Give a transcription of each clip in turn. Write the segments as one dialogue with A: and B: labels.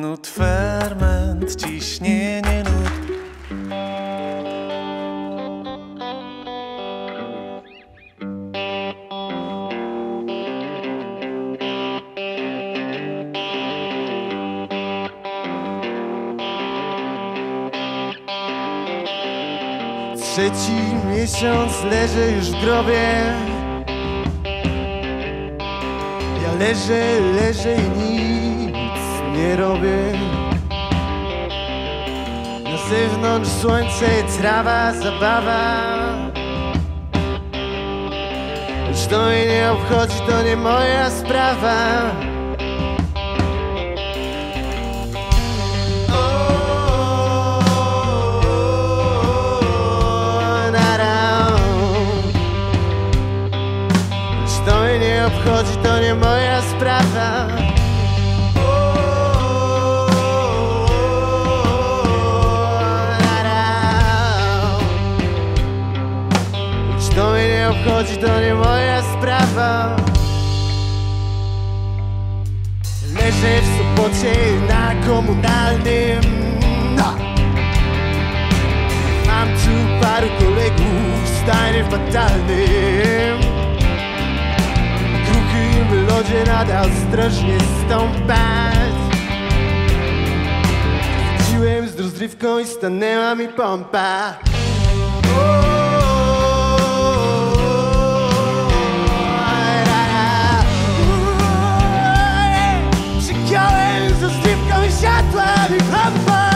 A: Nut, ferment, ciśnienie nut.
B: Trzeci miesiąc leżę już w grobie Ja leżę, leżę i nic nie robię. Na zewnątrz słońce, trawa, zabawa. Już to mnie nie obchodzi, to nie moja sprawa. Lecz to nie obchodzi, to nie moja sprawa obchodzi, to nie moja sprawa. Leżę w Sopocie na komunalnym. No. Mam tu paru kolegów w stanie fatalnym. Kruchym lodzie nadal ostrożnie stąpać. Wróciłem z rozrywką i stanęła mi pompa. Przygiąłem rozrywką i światła mi pompa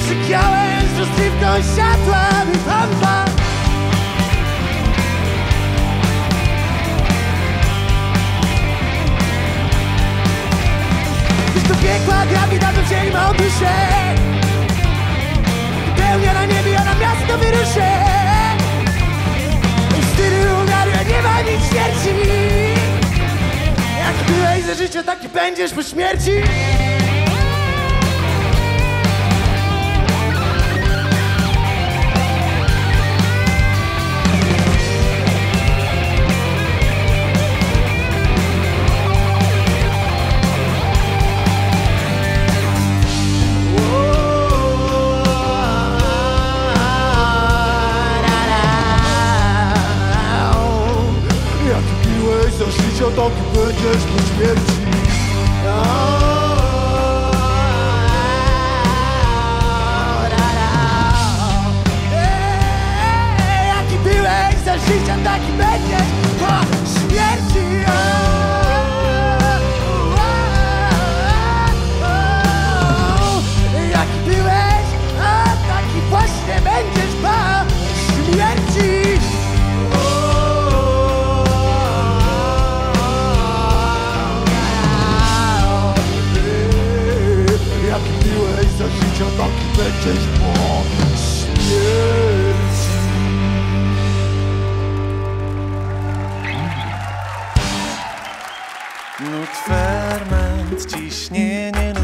B: Przygiąłem z rozrywką i światła mi pompa Już do piekła grabi dawno wzięli mogli się Pełnia na niebie, a na miasto wyruszę Za życia, taki będziesz po śmierci życia, taki będziesz po śmierci. Jaki byłeś za życia, taki będziesz będziesz po śmierci.
A: Nut, ferment, ciśnienie